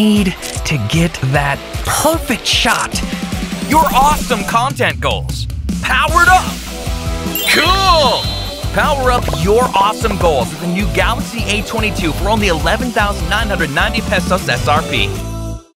need to get that perfect shot. Your awesome content goals. Powered up! Cool! Power up your awesome goals with the new Galaxy A22 for only 11,990 pesos SRP.